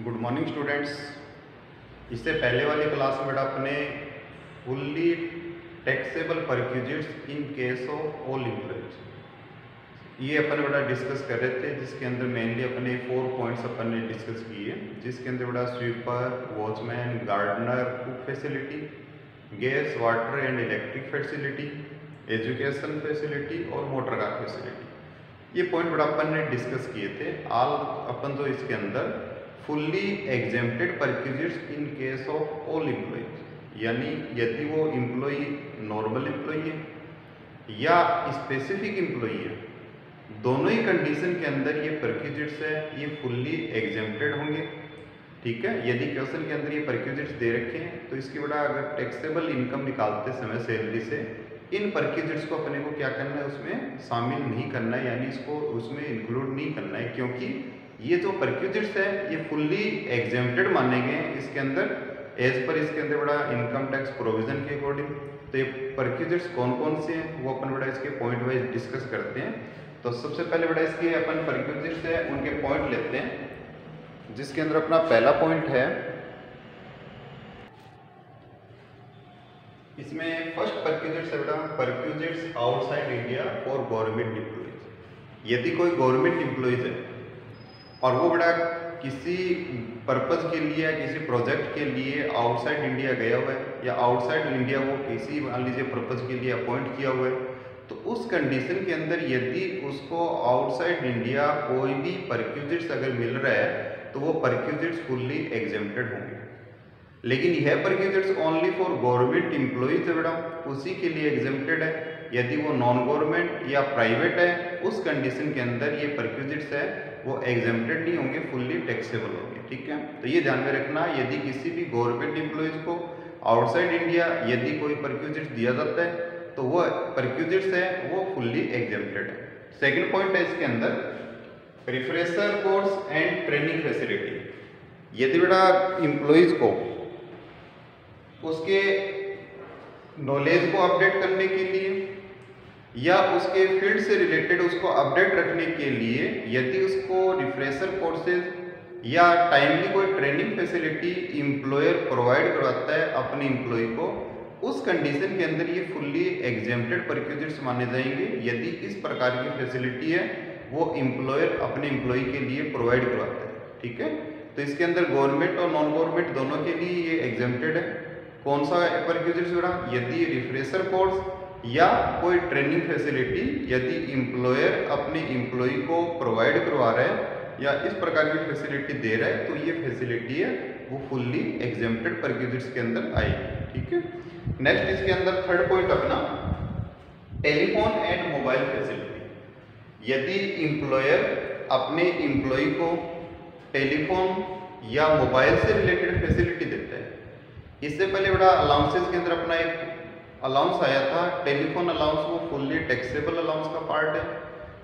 Good morning students. इससे पहले वाली क्लास में बेटा अपने fully taxable perquisites in case of all employees ये अपन बेटा डिस्कस कर रहे थे, जिसके अंदर मेनली अपने फोर पॉइंट्स अपन ने डिस्कस किए। जिसके अंदर बेटा sweeper watchman gardener cook facility gas water and electric facility education facility और मोटर कार फैसिलिटी ये पॉइंट बड़ा अपन ने डिस्कस किए थे। आल अपन जो इसके अंदर fully exempted perquisites in case of all employees यानी यदि वो एम्प्लॉई नॉर्मल एम्प्लॉई है या स्पेसिफिक एम्प्लॉई है, दोनों ही कंडीशन के अंदर ये परक्यूजिट्स है, ये फुल्ली एग्जेम्प्टेड होंगे। ठीक है? यदि क्वेश्चन के अंदर ये परक्यूजिट्स दे रखे हैं तो इसकी बड़ा अगर टैक्सेबल इनकम निकालते समय सैलरी से, इन परक्यूजिट्स को अपने को क्या करना है, उसमें शामिल नहीं करना है, यानी इसको, उसमें इंक्लूड नहीं करना है, क्योंकि ये जो परक्यूजिट्स है, ये फुल्ली एग्जेम्प्टेड माने गए इसके अंदर एज पर इसके अंदर बड़ा इनकम टैक्स प्रोविज़न के अकॉर्डिंग तो ये परक्यूजिट्स कौन कौन से हैं, वो अपन बड़ा इसके पॉइंट वाइज डिस्कस करते हैं. तो सबसे पहले बड़ा इसके अपन परक्यूजिट्स है, उनके पॉइंट लेते हैं. जिसके अंदर अपना पहला पॉइंट है, इसमें फ़र्स्ट परक्यूजिट्स है बेटा perquisites outside India for government employees यदि कोई गवर्नमेंट एम्प्लॉयज़ है और वो बड़ा किसी पर्पज़ के लिए या किसी प्रोजेक्ट के लिए आउटसाइड इंडिया गया हुआ है या आउटसाइड इंडिया वो किसी मान लीजिए पर्पज़ के लिए अपॉइंट किया हुआ है तो उस कंडीशन के अंदर यदि उसको आउटसाइड इंडिया कोई भी परक्यूजिट्स अगर मिल रहा है तो वो परक्यूजिट्स फुल्ली एग्जेम्प्टेड होंगे। लेकिन यह perquisites only for government employees है बेटा उसी के लिए एग्जेम्प्टेड है। यदि वो नॉन गवर्नमेंट या प्राइवेट है, उस कंडीशन के अंदर ये परक्यूजिट्स है वो एग्जेम्प्टेड नहीं होंगे फुल्ली टैक्सेबल होंगे, ठीक है? तो ये ध्यान में रखना, यदि किसी भी गवर्नमेंट एम्प्लॉयज़ को आउटसाइड इंडिया यदि कोई परक्यूजिट्स दिया जाता है तो वो परक्यूजिट्स है, वो फुल्ली एग्जेम्प्टेड है। सेकेंड पॉइंट है इसके अंदर refresher course and training facility यदि बेटा एम्प्लॉयज़ को, उसके नॉलेज को अपडेट करने के लिए या उसके फ़ील्ड से रिलेटेड उसको अपडेट रखने के लिए यदि उसको रिफ्रेशर कोर्सेज या टाइमली कोई ट्रेनिंग फैसिलिटी एम्प्लॉयर प्रोवाइड करवाता है अपने एम्प्लॉय को, उस कंडीशन के अंदर ये फुल्ली एग्जेम्प्टेड परक्यूजिट्स माने जाएँगे। यदि इस प्रकार की फैसिलिटी है, वो एम्प्लॉयर अपने एम्प्लॉय के लिए प्रोवाइड करवाता है। ठीक है? तो इसके अंदर गवर्नमेंट और नॉन गवर्नमेंट दोनों के लिए ये एग्जेम्प्टेड है। कौन सा परक्यूजिट्स बेटा यदि रिफ्रेशर कोर्स या कोई ट्रेनिंग फैसिलिटी यदि एम्प्लॉयर अपने एम्प्लॉय को प्रोवाइड करवा रहा है या इस प्रकार की फैसिलिटी दे रहा है तो ये फैसिलिटी है, वो फुल्ली एग्जेम्प्टेड परक्यूजिट्स के अंदर आएगी, ठीक है? नेक्स्ट इसके अंदर थर्ड पॉइंट अपना टेलीफोन एंड मोबाइल फैसिलिटी यदि एम्प्लॉयर अपने एम्प्लॉय को टेलीफोन या मोबाइल से रिलेटेड फैसिलिटी देता है, इससे पहले बड़ा अलाउंसेस के अंदर अपना एक अलाउंस आया था, टेलीफोन अलाउंस वो फुल्ली टैक्सेबल अलाउंस का पार्ट है।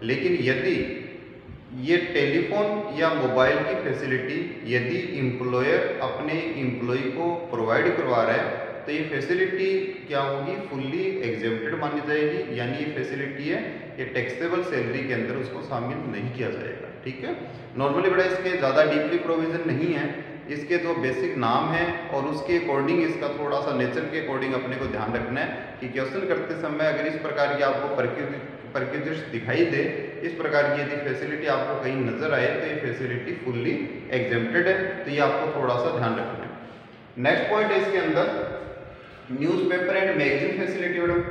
लेकिन यदि ये टेलीफोन या मोबाइल की फैसिलिटी यदि एम्प्लॉयर अपने एम्प्लॉय को प्रोवाइड करवा रहा है तो ये फैसिलिटी क्या होगी? फुल्ली एग्जेम्प्टेड मानी जाएगी। यानी ये फैसिलिटी है, ये टैक्सेबल सैलरी के अंदर उसको शामिल नहीं किया जाएगा। ठीक है? नॉर्मली बड़ा इसके ज़्यादा डीपली प्रोविज़न नहीं है। इसके जो बेसिक नाम है और उसके अकॉर्डिंग इसका थोड़ा सा नेचर के अकॉर्डिंग अपने को ध्यान रखना है कि क्वेश्चन करते समय अगर इस प्रकार की आपको परक्यूजिट्स दिखाई दे, इस प्रकार की यदि फैसिलिटी आपको कहीं नज़र आए तो ये फैसिलिटी फुल्ली एग्जेम्प्टेड है। तो ये आपको थोड़ा सा ध्यान रखना है। नेक्स्ट पॉइंट है इसके अंदर newspaper and magazine facility madam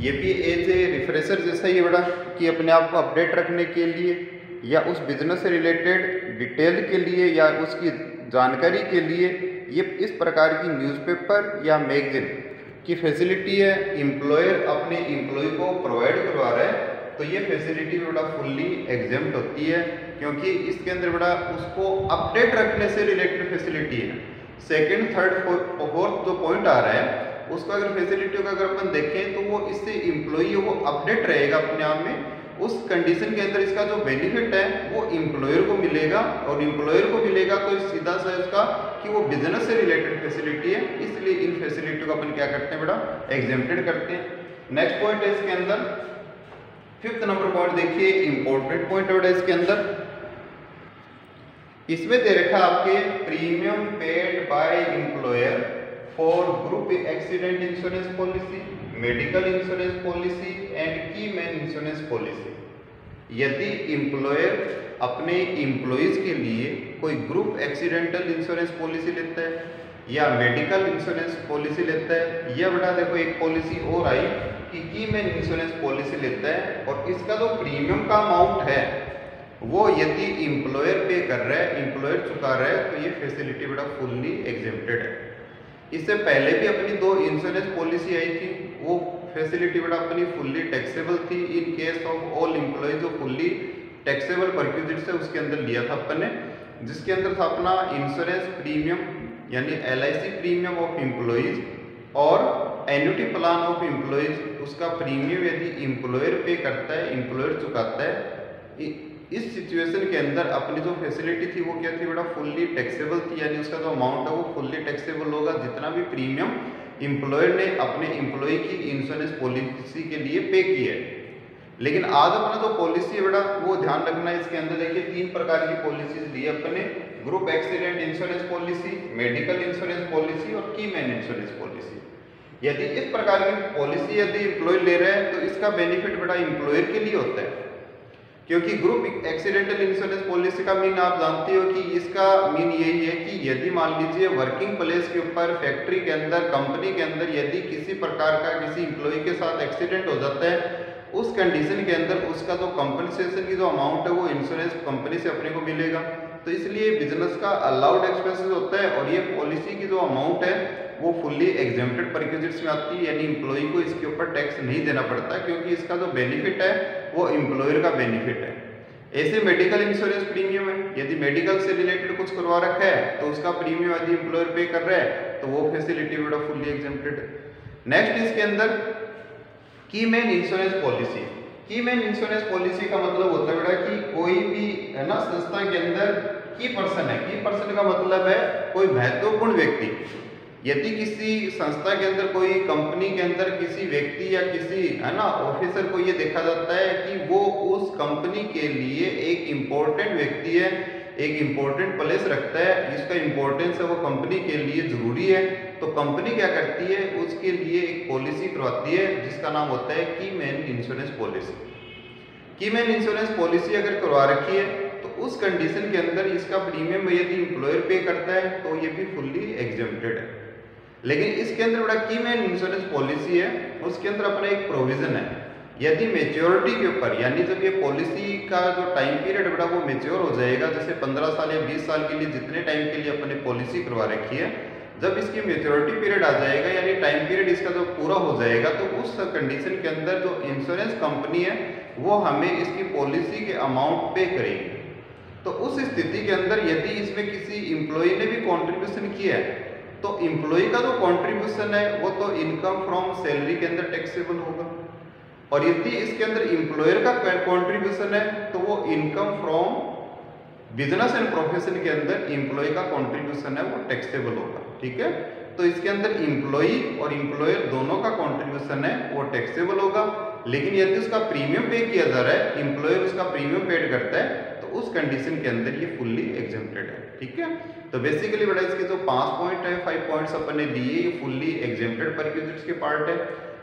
ये भी एज ए रिफ्रेशर जैसा ही बड़ा कि अपने आप को अपडेट रखने के लिए या उस बिज़नेस से रिलेटेड डिटेल के लिए या उसकी जानकारी के लिए ये इस प्रकार की न्यूज़पेपर या मैगजीन की फैसिलिटी है एम्प्लॉयर अपने एम्प्लॉय को प्रोवाइड करवा रहा है तो ये फैसिलिटी बड़ा फुल्ली एग्जाम्प्ट होती है, क्योंकि इसके अंदर बड़ा उसको अपडेट रखने से रिलेटेड फैसिलिटी है। सेकंड थर्ड फोर्थ जो पॉइंट आ रहा है, उसको अगर फैसिलिटी को अगर अपन देखें तो वो इससे एम्प्लॉई वो अपडेट रहेगा अपने आप में उस कंडीशन के अंदर इसका जो बेनिफिट है, वो एम्प्लॉयर को मिलेगा और एम्प्लॉयर को मिलेगा तो सीधा सा इसका कि वो बिज़नेस से रिलेटेड फैसिलिटी है, इसलिए इन फैसिलिटी को अपन क्या करते हैं बेटा? एग्जेम्प्टेड करते हैं। नेक्स्ट पॉइंट है इसके अंदर। फिफ्थ नंबर पॉइंट देखिए इंपॉर्टेंट पॉइंट है इसके अंदर। इसमें दे रखा आपके premium paid by employer for group accident insurance policy medical insurance policy and keyman insurance policy यदि एम्प्लॉयर अपने एम्प्लॉयज़ के लिए कोई ग्रुप एक्सीडेंटल इंश्योरेंस पॉलिसी लेता है, या मेडिकल इंश्योरेंस पॉलिसी लेता है, या बेटा देखो एक पॉलिसी और आई कि की मैन इंश्योरेंस पॉलिसी लेता है और इसका जो तो प्रीमियम का अमाउंट है, वो यदि एम्प्लॉयर पे कर रहा है एम्प्लॉयर चुका रहा है तो ये फैसिलिटी बेटा फुल्ली एग्जेप्टेड है। इससे पहले भी अपनी दो इंश्योरेंस पॉलिसी आई थी। वो फैसिलिटी बेटा अपनी फुल्ली टैक्सेबल थी in case of all employee जो फुल्ली टैक्सेबल परक्यूजिट से उसके अंदर लिया था अपन ने, जिसके अंदर था अपना इंश्योरेंस प्रीमियम यानी एलआईसी प्रीमियम ऑफ़ एम्प्लॉयज़ और एन्यूटी प्लान ऑफ़ एम्प्लॉयज़ उसका प्रीमियम यदि एम्प्लॉयर पे करता है एम्प्लॉयर चुकाता है इस सिचुएशन के अंदर अपनी जो फैसिलिटी थी, वो क्या थी बेटा फुल्ली टैक्सेबल थी, यानी उसका जो अमाउंट है, वो फुल्ली टैक्सेबल होगा, जितना भी प्रीमियम एम्प्लॉयर ने अपने एम्प्लॉय की इंश्योरेंस पॉलिसी के लिए पे किया है। लेकिन आज अपना जो पॉलिसी है बेटा, वो ध्यान रखना है इसके अंदर देखिए, तीन प्रकार की पॉलिसीज़ ली अपने। Group accident insurance policy medical insurance policy और की मैन इंश्योरेंस पॉलिसी यदि इस प्रकार की पॉलिसी यदि इम्प्लॉय ले रहे हैं तो इसका बेनिफिट बेटा इम्प्लॉयर के लिए होता है। क्योंकि ग्रुप एक्सीडेंटल इंश्योरेंस पॉलिसी का मीन आप जानते हो कि इसका मीन यही है कि यदि मान लीजिए वर्किंग प्लेस के ऊपर फैक्ट्री के अंदर कंपनी के अंदर यदि किसी प्रकार का किसी इम्प्लॉय के साथ एक्सीडेंट हो जाता है, उस कंडीशन के अंदर उसका जो कंपनसेशन की जो अमाउंट है वो इंश्योरेंस कंपनी से अपने को मिलेगा। तो इसलिए बिज़नेस का अलाउड एक्सपेंसेस होता है और ये पॉलिसी की जो अमाउंट है वो फुल्ली एग्जेम्प्टेड परक्यूजिट्स में आती है, यानी इम्प्लॉय को इसके ऊपर टैक्स नहीं देना पड़ता, क्योंकि इसका जो बेनिफिट है, वो एम्प्लॉयर का बेनिफिट है। ऐसे मेडिकल इंश्योरेंस प्रीमियम है। यदि मेडिकल से रिलेटेड कुछ करवा रखा है तो उसका प्रीमियम यदि एम्प्लॉयर पे कर रहा है तो वो फैसिलिटी बेटा फुल्ली एग्जेम्प्टेड नेक्स्ट इसके अंदर keyman insurance policy keyman insurance policy का मतलब होता है बेटा कि कोई भी, है ना, संस्था के अंदर की पर्सन है। की पर्सन का मतलब है कोई महत्वपूर्ण व्यक्ति। यदि किसी संस्था के अंदर कोई कंपनी के अंदर किसी व्यक्ति या किसी, है ना ऑफिसर को ये देखा जाता है कि वो उस कंपनी के लिए एक इम्पोर्टेंट व्यक्ति है, एक इम्पोर्टेंट प्लेस रखता है, जिसका इम्पोर्टेंस है वो कंपनी के लिए ज़रूरी है। तो कंपनी क्या करती है? उसके लिए एक पॉलिसी करवाती है, जिसका नाम होता है keyman insurance policy keyman insurance policy अगर करवा रखी है तो उस कंडीशन के अंदर इसका प्रीमियम यदि इम्प्लॉयर पे करता है तो ये भी फुल्ली एग्जेम्प्टेड है। लेकिन इसके अंदर बड़ा की मेन इंश्योरेंस पॉलिसी है, उसके अंदर अपना एक प्रोविज़न है। यदि मेच्योरिटी के ऊपर, यानी जब ये पॉलिसी का जो टाइम पीरियड बड़ा, वो मेच्योर हो जाएगा, जैसे 15 साल या 20 साल के लिए जितने टाइम के लिए अपने पॉलिसी करवा रखी है, जब इसकी मेच्योरिटी पीरियड आ जाएगा, यानी टाइम पीरियड इसका जो पूरा हो जाएगा तो उस कंडीशन के अंदर जो इंश्योरेंस कंपनी है, वो हमें इसकी पॉलिसी के अमाउंट पे करेगी। तो उस स्थिति के अंदर यदि इसमें किसी इम्प्लॉय ने भी कॉन्ट्रीब्यूशन किया है तो इम्प्लॉय का जो कॉन्ट्रीब्यूशन है, वो तो इनकम फ्रॉम सैलरी के अंदर टैक्सेबल होगा। और यदि इसके अंदर इम्प्लॉयर का कॉन्ट्रीब्यूशन है तो वो income from business and profession के अंदर इम्प्लॉय का कॉन्ट्रीब्यूशन है, वो टैक्सेबल होगा, ठीक है? तो इसके अंदर इम्प्लॉई और इम्प्लॉयर दोनों का कॉन्ट्रीब्यूशन है, वो टैक्सेबल होगा। लेकिन यदि उसका प्रीमियम पे किया जा रहा है इम्प्लॉयर उसका प्रीमियम पेड करता है तो उस कंडीशन के अंदर ये फुल्ली एग्जेम्प्टेड है, ठीक है? तो बेसिकली बेटा इसके जो पाँच पॉइंट है फाइव पॉइंट्स अपन ने दिए, ये फुल्ली एग्जेम्प्टेड परक्यूजिट्स के पार्ट है।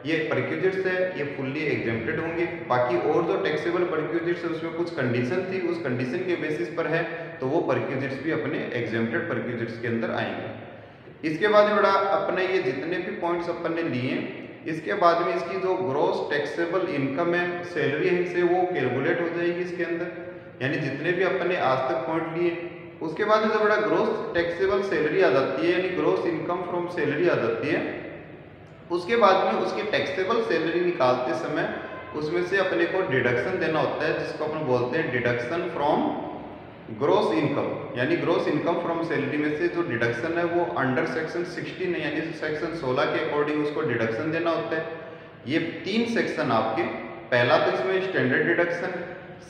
ये परक्यूजिट्स है, ये फुल्ली एग्जेम्प्टेड होंगे। बाकी और जो टैक्सेबल परक्यूजिट्स है, उसमें कुछ कंडीशन थी, उस कंडीशन के बेसिस पर है तो वो परक्यूजिट्स भी अपने एग्जेम्प्टेड परक्यूजिट्स के अंदर आएँगे। इसके बाद बड़ा अपने ये जितने भी पॉइंट्स अपन ने लिए इसके बाद में इसकी जो ग्रोस टैक्सेबल इनकम है सैलरी है से वो कैलकुलेट हो जाएगी इसके अंदर। यानी जितने भी अपन ने आज तक पॉइंट लिए, उसके बाद जो बड़ा ग्रोस टैक्सेबल सैलरी आ जाती है, यानी ग्रोस इनकम फ्रॉम सैलरी आ जाती है। उसके बाद में उसकी टैक्सेबल सैलरी निकालते समय उसमें से अपने को डिडक्शन देना होता है, जिसको अपन बोलते हैं डिडक्शन फ्रॉम ग्रोस इनकम यानी ग्रोस इनकम फ्रॉम सैलरी में से जो डिडक्शन है, वो अंडर सेक्शन 16 है, यानी सेक्शन 16 के अकॉर्डिंग उसको डिडक्शन देना होता है। ये तीन सेक्शन आपके, पहला तो इसमें स्टैंडर्ड डिडक्शन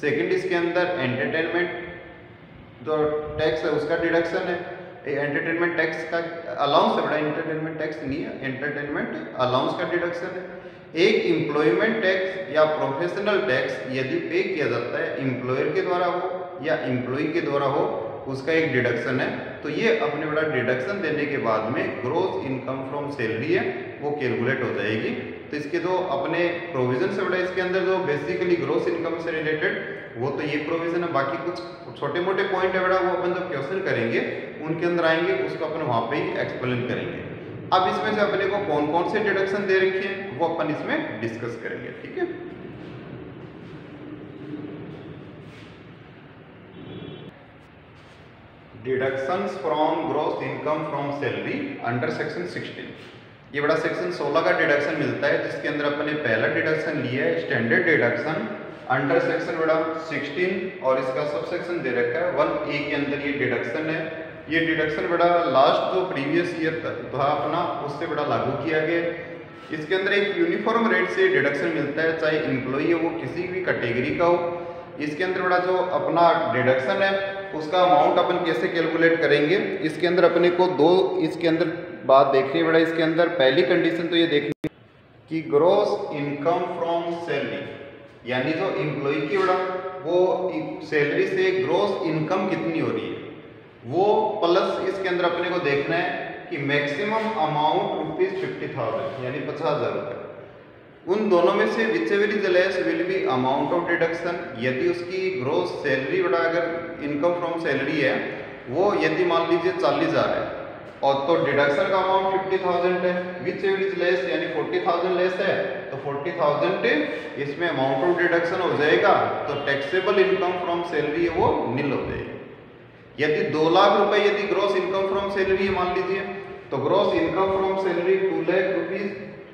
सेकंड इसके अंदर एंटरटेनमेंट जो टैक्स है, उसका डिडक्शन है। एंटरटेनमेंट टैक्स का अलाउंस है, बड़ा एंटरटेनमेंट टैक्स नहीं है एंटरटेनमेंट अलाउंस का डिडक्शन है। एक एम्प्लॉयमेंट टैक्स या प्रोफेशनल टैक्स यदि पे किया जाता है एम्प्लॉयर के द्वारा हो या एम्प्लॉय के द्वारा हो, उसका एक डिडक्शन है। तो ये अपने बड़ा डिडक्शन देने के बाद में ग्रोथ इनकम फ्रॉम सैलरी है, वो कैलकुलेट हो जाएगी। तो इसके जो अपने प्रोविज़न से बड़ा इसके अंदर जो बेसिकली ग्रोथ इनकम से रिलेटेड वो तो ये प्रोविज़न है, बाकी कुछ छोटे मोटे पॉइंट है बड़ा वो अपन जब क्वेश्चन करेंगे, उनके अंदर आएँगे, उसको अपन वहाँ पे ही एक्सप्लेन करेंगे। अब इसमें से अपने को कौन कौन से डिडक्शन दे रखे हैं, वो अपन इसमें डिस्कस करेंगे, ठीक है? Deductions from gross income from salary under section 16 ये बड़ा सेक्शन 16 का डिडक्शन मिलता है, जिसके अंदर अपने पहला डिडक्शन लिया है स्टैंडर्ड डिडक्शन अंडर सेक्शन बड़ा 16 और इसका सब सेक्शन दे रखा है वन ए के अंदर ये डिडक्शन है। ये डिडक्शन बड़ा लास्ट जो प्रीवियस ईयर था अपना उससे बड़ा लागू किया गया इसके अंदर एक यूनिफॉर्म रेट से डिडक्शन मिलता है, चाहे एम्प्लॉई है, वो किसी भी कैटेगरी का हो। इसके अंदर बड़ा जो अपना डिडक्शन है, उसका अमाउंट अपन कैसे कैलकुलेट करेंगे? इसके अंदर अपने को दो, इसके अंदर बात देखनी बड़ा इसके अंदर। पहली कंडीशन तो ये देखनी कि ग्रोस इनकम फ्रॉम सैलरी यानी जो एम्प्लॉय की बड़ा वो सैलरी से ग्रोस इनकम कितनी हो रही है? वो प्लस इसके अंदर अपने को देखना है कि maximum amount rupees fifty thousand यानी पचास हज़ार रुपये उन दोनों में से whichever is less will be amount of deduction यदि उसकी ग्रोस सैलरी बड़ा अगर इनकम फ्रॉम सैलरी है, वो यदि मान लीजिए चालीस हज़ार है और तो डिडक्शन का अमाउंट फिफ्टी थाउज़ेंड है विच इज़ लेस यानी फोर्टी थाउज़ेंड लेस है तो फोर्टी थाउज़ेंड इसमें अमाउंट ऑफ़ डिडक्शन हो जाएगा तो टैक्सेबल इनकम फ्रॉम सैलरी वो नील हो जाएगी। यदि दो लाख रुपए यदि ग्रोस इनकम फ्रॉम सैलरी मान लीजिए तो gross income from salary two lakh rupees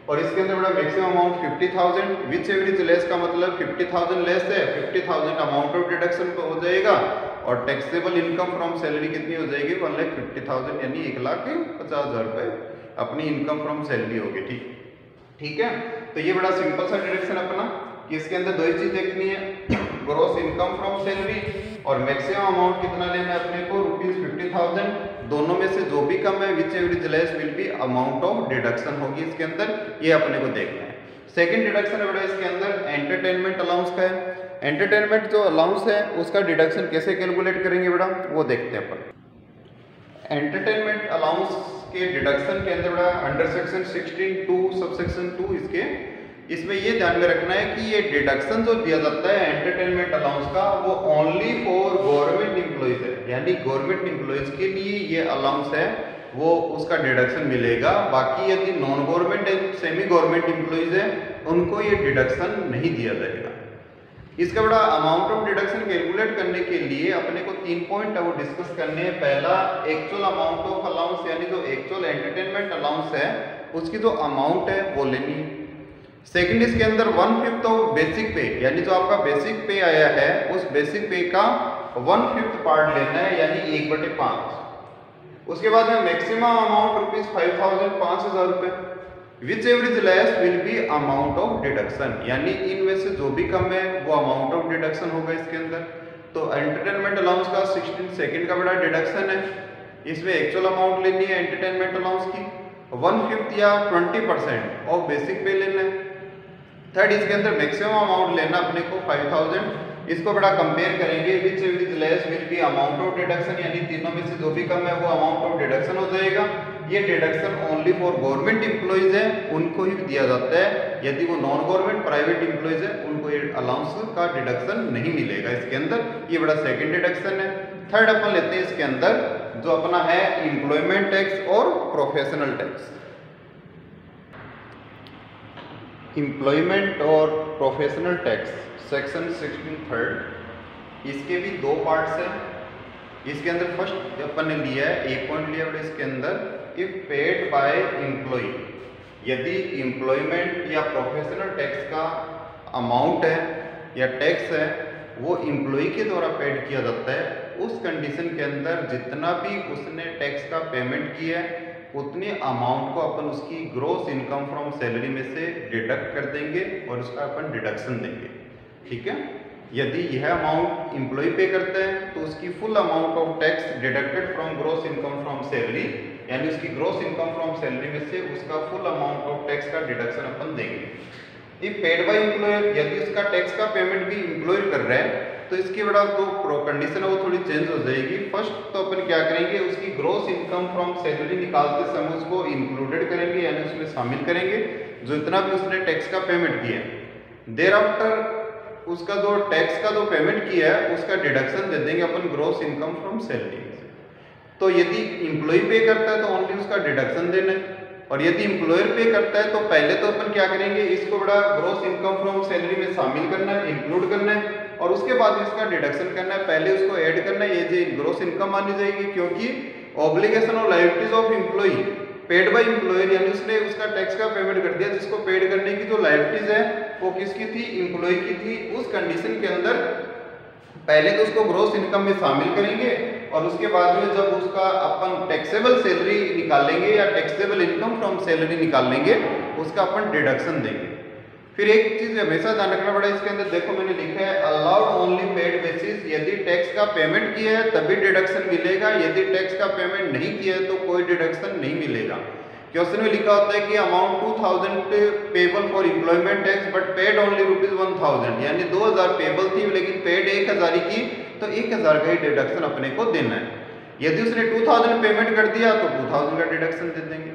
और इसके अंदर बड़ा maximum amount fifty thousand which average less का मतलब फिफ्टी थाउज़ेंड लेस है fifty thousand amount of deduction हो जाएगा और टैक्सेबल इनकम फ्रॉम सैलरी कितनी हो जाएगी? वन लाख फिफ्टी थाउज़ेंड यानी एक लाख पचास हज़ार रुपये अपनी इनकम फ्रॉम सैलरी होगी, ठीक? ठीक है? तो ये बड़ा सिंपल सा डिडक्शन अपना कि इसके अंदर दो ही चीज़ देखनी है। ग्रोस इनकम फ्रॉम सैलरी और मैक्सिमम अमाउंट कितना लेना है अपने को? रुपीज़ फिफ्टी थाउज़ेंड दोनों में से जो भी कम है whichever less will be amount of deduction होगी इसके अंदर। ये अपने को देखना है। सेकंड डिडक्शन है बेटा इसके अंदर एंटरटेनमेंट अलाउंस का है। एंटरटेनमेंट जो अलाउंस है, उसका डिडक्शन कैसे कैलकुलेट करेंगे बेटा? वो देखते हैं अपन। एंटरटेनमेंट अलाउंस के डिडक्शन के अंदर बेटा under section 16 two sub section 2 इसके, इसमें ये ध्यान में रखना है कि ये डिडक्शन जो दिया जाता है एंटरटेनमेंट अलाउंस का, वो ओनली फॉर गवर्नमेंट इंप्लॉइज है। यानी गवर्नमेंट इंप्लॉइज के लिए ये अलाउंस है, वो उसका डिडक्शन मिलेगा। बाकी यदि non government and semi government employees है, उनको ये डिडक्शन नहीं दिया जाएगा। इसका बड़ा अमाउंट ऑफ़ डिडक्शन कैलकुलेट करने के लिए अपने को तीन पॉइंट है वो डिस्कस करने हैं। पहला एक्चुअल अमाउंट ऑफ़ अलाउंस यानी जो एक्चुअल एंटरटेनमेंट अलाउंस है, उसकी जो अमाउंट है, वो लेनी है। सेकंड इसके अंदर वन फिफ्थ ऑफ़ बेसिक पे यानी जो आपका बेसिक पे आया है, उस बेसिक पे का वन फिफ्थ पार्ट लेना है, यानी एक बटे पाँच। उसके बाद में maximum amount rupees five thousand पाँच हज़ार रुपए। Whichever less will be amount of deduction यानी इनमें से जो भी कम है, वो अमाउंट ऑफ़ डिडक्शन होगा इसके अंदर। तो एंटरटेनमेंट अलाउंस का सिक्सटीन सेकेंड का बड़ा डिडक्शन है। इसमें एक्चुअल अमाउंट लेनी है एंटरटेनमेंट अलाउंस की। वन फिफ्थ या twenty percent of basic pay लेना है। थर्ड इसके अंदर मैक्सिमम अमाउंट लेना अपने को फाइव थाउज़ेंड इसको बड़ा कंपेयर करेंगे which which less will be amount of deduction यानी तीनों में से जो भी कम है, वो अमाउंट ऑफ़ डिडक्शन हो जाएगा। ये deduction only for government employees है, उनको ही दिया जाता है। यदि वो नॉन गवर्नमेंट प्राइवेट इंप्लॉइज है, उनको ये अलाउंस का डिडक्शन नहीं मिलेगा इसके अंदर। ये बड़ा सेकेंड डिडक्शन है। थर्ड अपन लेते हैं इसके अंदर, जो अपना है एम्प्लॉयमेंट टैक्स और प्रोफेशनल टैक्स एम्प्लॉयमेंट और professional tax section sixteen third इसके भी दो पार्ट्स हैं। इसके अंदर फ़र्स्ट अपन ने लिया है ए पॉइंट लिया इसके अंदर इफ़ पेड बाय एम्प्लॉय यदि एम्प्लॉयमेंट या प्रोफेशनल टैक्स का अमाउंट है, या टैक्स है, वो एम्प्लॉय के द्वारा पेड किया जाता है, उस कंडीशन के अंदर जितना भी उसने टैक्स का पेमेंट किया है, उतने अमाउंट को अपन उसकी ग्रोस इनकम फ्रॉम सैलरी में से डिडक्ट कर देंगे और उसका अपन डिडक्शन देंगे। ठीक है? यदि यह अमाउंट एम्प्लॉय पे करते हैं तो उसकी full amount of tax deducted from gross income from salary यानी उसकी ग्रोस इनकम फ्रॉम सैलरी में से उसका फुल अमाउंट ऑफ़ टैक्स का डिडक्शन अपन देंगे। इफ़ पेड बाई एम्प्लॉयर यदि उसका टैक्स का पेमेंट भी एम्प्लॉयर कर रहे हैं तो इसकी बड़ा जो कंडीशन है, वो थोड़ी चेंज हो जाएगी। फ़र्स्ट तो अपन क्या करेंगे, उसकी ग्रोस इनकम फ्रॉम सैलरी निकालते समय उसको इंक्लूडेड करेंगे, यानी उसमें शामिल करेंगे, जो इतना भी उसने टैक्स का पेमेंट किया देर आफ्टर उसका जो टैक्स का जो पेमेंट किया है, उसका डिडक्शन दे देंगे अपन ग्रोस इनकम फ्रॉम सैलरी तो यदि इम्प्लॉय पे करता है तो ओनली उसका डिडक्शन देना है। और यदि इम्प्लॉयर पे करता है तो पहले तो अपन क्या करेंगे, इसको बड़ा ग्रोस इनकम फ्रॉम सैलरी में शामिल करना है इंक्लूड करना है, और उसके बाद इसका डिडक्शन करना है। पहले उसको ऐड करना है, ये जो ग्रोस इनकम मानी जाएगी, क्योंकि ऑब्लिगेशन और liabilities of employee paid by employer यानी उसने उसका टैक्स का पेमेंट कर दिया, जिसको पेड करने की जो है वो किसकी थी इम्प्लॉय की थी, उस कंडीशन के अंदर पहले तो उसको ग्रोस इनकम में शामिल करेंगे और उसके बाद में जब उसका अपन टैक्सेबल सैलरी निकालेंगे या टैक्सेबल इनकम फ्रॉम सैलरी निकाल लेंगे उसका अपन डिडक्शन देंगे। फिर एक चीज़ हमेशा ध्यान रखना पड़ा इसके अंदर, देखो मैंने लिखा है अलाउड ओनली पेड बेसिस यदि टैक्स का पेमेंट किया है, तभी डिडक्शन मिलेगा, यदि टैक्स का पेमेंट नहीं किया है तो कोई डिडक्शन नहीं मिलेगा। क्वेश्चन में लिखा होता है कि amount two thousand payable for employment tax but paid only rupees one thousand यानी दो हज़ार पेबल थी, लेकिन पेड एक हज़ार ही की तो एक हज़ार का ही डिडक्शन अपने को देना है। यदि उसने टू थाउज़ेंड पेमेंट कर दिया तो टू थाउज़ेंड का डिडक्शन दे देंगे।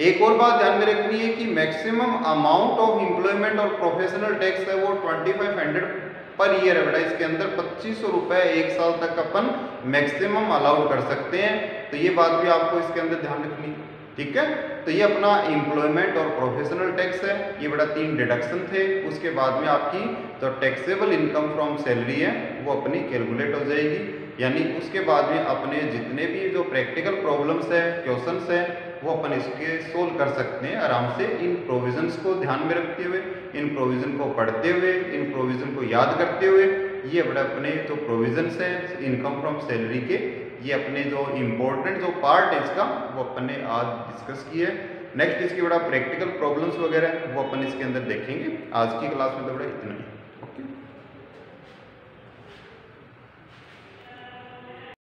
एक और बात ध्यान में रखनी है कि मैक्सिमम अमाउंट ऑफ़ इम्प्लॉयमेंट और प्रोफेशनल टैक्स है वो twenty five hundred per year है। बेटा इसके अंदर पच्चीस सौ रुपए एक साल तक अपन मैक्सिमम अलाउड कर सकते हैं। तो ये बात भी आपको इसके अंदर ध्यान रखनी है। ठीक है? तो ये अपना एम्प्लॉयमेंट और प्रोफेशनल टैक्स है। ये बड़ा तीन डिडक्शन थे। उसके बाद में आपकी जो टैक्सेबल इनकम फ्रॉम सैलरी है, वो अपनी कैलकुलेट हो जाएगी। यानी उसके बाद में अपने जितने भी जो प्रैक्टिकल प्रॉब्लम्स है क्वेश्चंस है, वो अपन इसके सोल्व कर सकते हैं आराम से इन प्रोविजंस को ध्यान में रखते हुए, इन प्रोविज़न को पढ़ते हुए, इन प्रोविज़न को याद करते हुए, ये बड़ा अपने जो प्रोविजंस हैं इनकम फ्रॉम सैलरी के ये अपने जो इम्पोर्टेंट जो पार्ट है इसका, वो अपन ने आज डिस्कस किया है। नेक्स्ट इसकी बड़ा प्रैक्टिकल प्रॉब्लम्स वगैरह वो अपन इसके अंदर देखेंगे। आज की क्लास में तो बड़ा इतना ही।